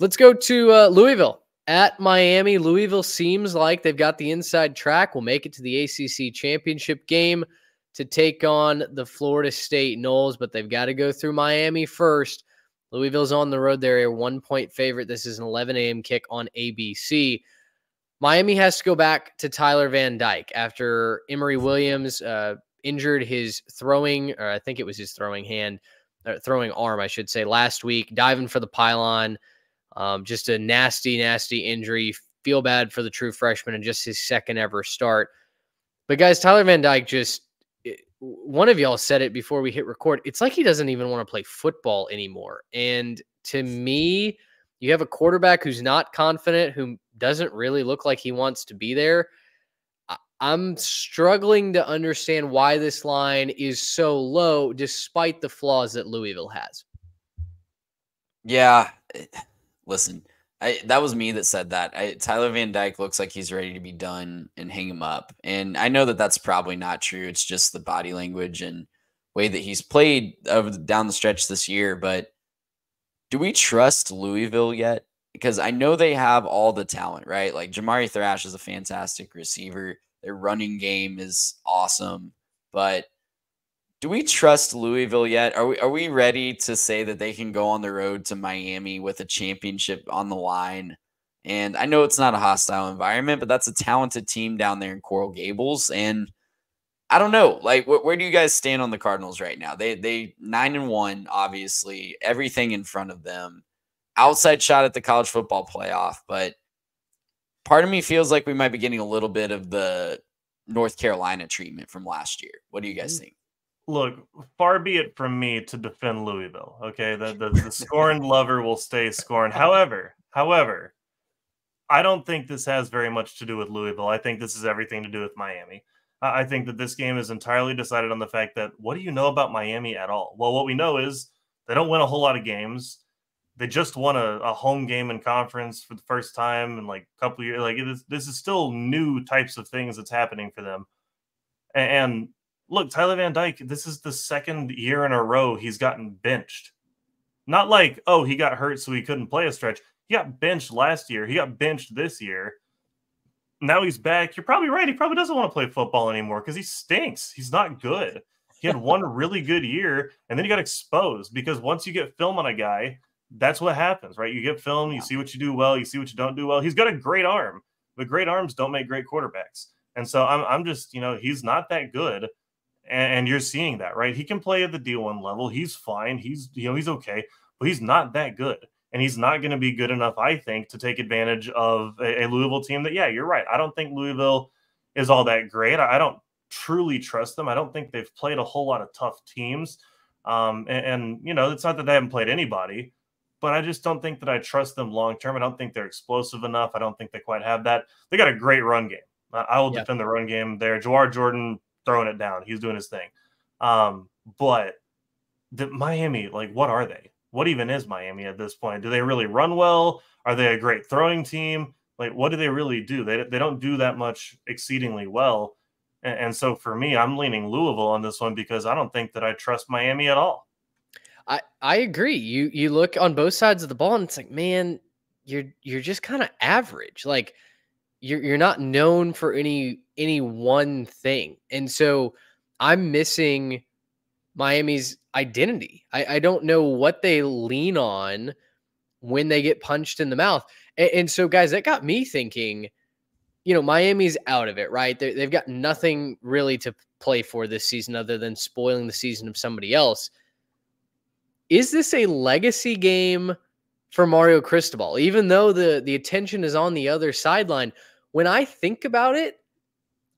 Let's go to uh, Louisville at Miami. Louisville seems like they've got the inside track. We'll make it to the ACC championship game to take on the Florida State Noles, but they've got to go through Miami first. Louisville's on the road. They're a one point favorite. This is an 11 a.m. kick on ABC. Miami has to go back to Tyler Van Dyke after Emory Williams uh, injured his throwing, or I think it was his throwing hand, throwing arm, I should say, last week, diving for the pylon. Um, just a nasty, nasty injury. Feel bad for the true freshman and just his second ever start. But guys, Tyler Van Dyke just one of y'all said it before we hit record. It's like he doesn't even want to play football anymore. And to me, you have a quarterback who's not confident, who doesn't really look like he wants to be there. I'm struggling to understand why this line is so low despite the flaws that Louisville has. Yeah. Listen, I, that was me that said that. I, Tyler Van Dyke looks like he's ready to be done and hang him up. And I know that that's probably not true. It's just the body language and way that he's played over the, down the stretch this year. But do we trust Louisville yet? Because I know they have all the talent, right? Like Jamari Thrash is a fantastic receiver. Their running game is awesome. But do we trust Louisville yet? Are we are we ready to say that they can go on the road to Miami with a championship on the line? And I know it's not a hostile environment, but that's a talented team down there in Coral Gables. And I don't know, like wh- where do you guys stand on the Cardinals right now? They they nine and one, obviously, everything in front of them, outside shot at the college football playoff. But part of me feels like we might be getting a little bit of the North Carolina treatment from last year. What do you guys mm. think? Look, far be it from me to defend Louisville. Okay, the the, the scorned lover will stay scorned. However, however, I don't think this has very much to do with Louisville. I think this is everything to do with Miami. I think that this game is entirely decided on the fact that what do you know about Miami at all? Well, what we know is they don't win a whole lot of games. They just won a, a home game in conference for the first time in like a couple years. Like it is, this is still new types of things that's happening for them. And, and look, Tyler Van Dyke, this is the second year in a row he's gotten benched. Not like, oh, he got hurt so he couldn't play a stretch. He got benched last year. He got benched this year. Now he's back. You're probably right. He probably doesn't want to play football anymore because he stinks. He's not good. He had one really good year and then he got exposed because once you get film on a guy, that's what happens, right? You get film, you see what you do well, you see what you don't do well. He's got a great arm, but great arms don't make great quarterbacks. And so I'm, I'm just, you know, he's not that good and, and you're seeing that, right? He can play at the D1 level. He's fine. He's you know he's okay, but he's not that good, and he's not going to be good enough, I think, to take advantage of a, a, Louisville team. That yeah, you're right. I don't think Louisville is all that great. I, I don't truly trust them. I don't think they've played a whole lot of tough teams. Um, and, and, you know, it's not that they haven't played anybody, but I just don't think that I trust them long term. I don't think they're explosive enough. I don't think they quite have that. They got a great run game. I will defend the run game there. Jawhar Jordan throwing it down. He's doing his thing. Um, but the Miami, like, what are they? What even is Miami at this point? Do they really run well? Are they a great throwing team? Like, what do they really do? They, they don't do that much exceedingly well. And, and so for me, I'm leaning Louisville on this one because I don't think that I trust Miami at all. I, I agree. You you look on both sides of the ball and it's like, man, you're you're just kind of average. Like you're you're not known for any any one thing. And so I'm missing Miami's identity. I, I don't know what they lean on when they get punched in the mouth. And, and so, guys, that got me thinking, you know, Miami's out of it, right? they they've got nothing really to play for this season other than spoiling the season of somebody else. Is this a legacy game for Mario Cristobal? Even though the, the attention is on the other sideline, when I think about it,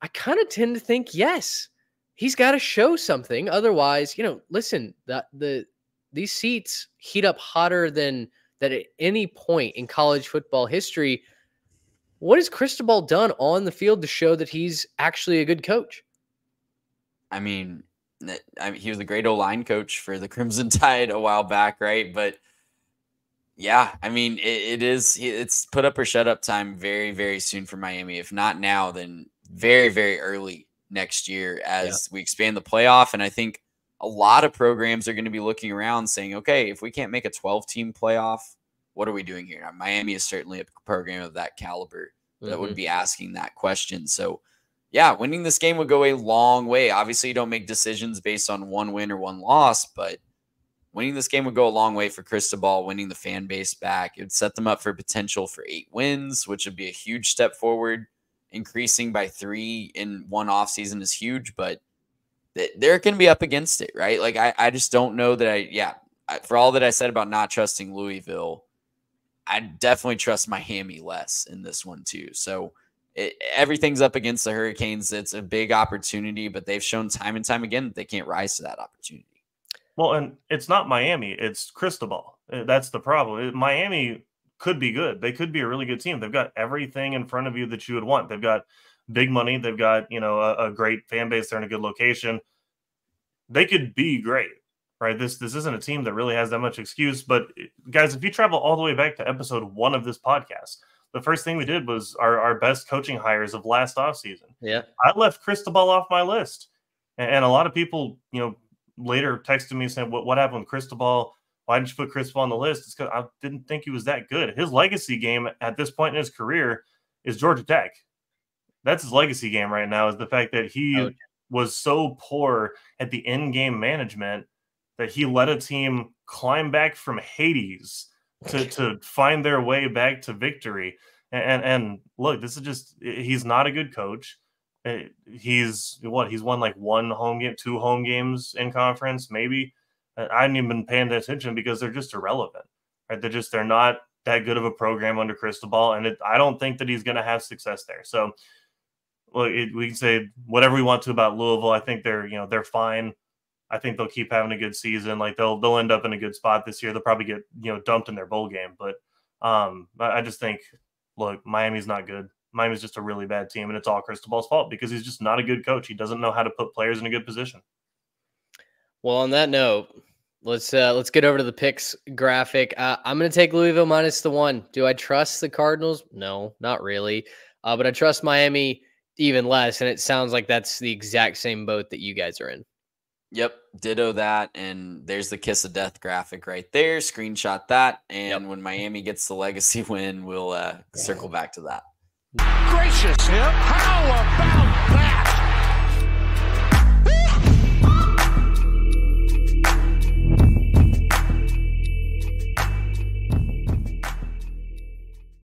I kind of tend to think yes, he's got to show something. Otherwise, you know, listen, that the these seats heat up hotter than that at any point in college football history. What has Cristobal done on the field to show that he's actually a good coach? I mean, eh, I mean, he was a great O line coach for the Crimson Tide a while back, right? But yeah, I mean, it, it is. It's put up or shut up time very, very soon for Miami. If not now, then very, very early next year as yeah. we expand the playoff. And I think a lot of programs are going to be looking around saying, okay, if we can't make a 12 team playoff, what are we doing here? Now, Miami is certainly a program of that caliber that Mhm. would be asking that question. So, yeah, winning this game would go a long way. Obviously, you don't make decisions based on one win or one loss, but winning this game would go a long way for Cristobal, winning the fan base back. It would set them up for potential for eight wins, which would be a huge step forward. Increasing by three in one off season is huge, but th- they're going to be up against it, right? Like, I, I just don't know that I, yeah, I, for all that I said about not trusting Louisville, I definitely trust Miami less in this one too. So it, everything's up against the Hurricanes. It's a big opportunity, but they've shown time and time again that they can't rise to that opportunity. Well, and it's not Miami; it's Cristobal. Uh, That's the problem. Miami could be good. They could be a really good team. They've got everything in front of you that you would want. They've got big money. They've got you know a, a great fan base. They're in a good location. They could be great, right? This this isn't a team that really has that much excuse. But eh, guys, if you travel all the way back to episode one of this podcast, the first thing we did was our, our best coaching hires of last offseason. Yeah. I left Cristobal off my list. And, and a lot of people, you know, later texted me saying, What what happened with Cristobal? Why didn't you put Cristobal on the list? It's because I didn't think he was that good. His legacy game at this point in his career is Georgia Tech. That's his legacy game right now, is the fact that he Okay. was so poor at the end game management that he let a team climb back from Hades to, to find their way back to victory. And, and and look, this is just he's not a good coach. Uh, He's what he's won like one home game, two home games in conference, maybe. I hadn't even been paying attention because they're just irrelevant. Right? They're just they're not that good of a program under Cristobal, and it, I don't think that he's going to have success there. So, look, it, we can say whatever we want to about Louisville. I think they're you know they're fine. I think they'll keep having a good season. Like they'll they'll end up in a good spot this year. They'll probably get you know dumped in their bowl game, but um, I, I just think look, Miami's not good. Miami's just a really bad team, and it's all Cristobal's fault because he's just not a good coach. He doesn't know how to put players in a good position. Well, on that note, let's uh let's get over to the picks graphic. Uh, I'm going to take Louisville minus the one. Do I trust the Cardinals? No, not really. Uh, but I trust Miami even less, and it sounds like that's the exact same boat that you guys are in. Yep, ditto that. And there's the kiss of death graphic right there. Screenshot that. And when Miami gets the legacy win, we'll uh, circle back to that. Gracious yep. How about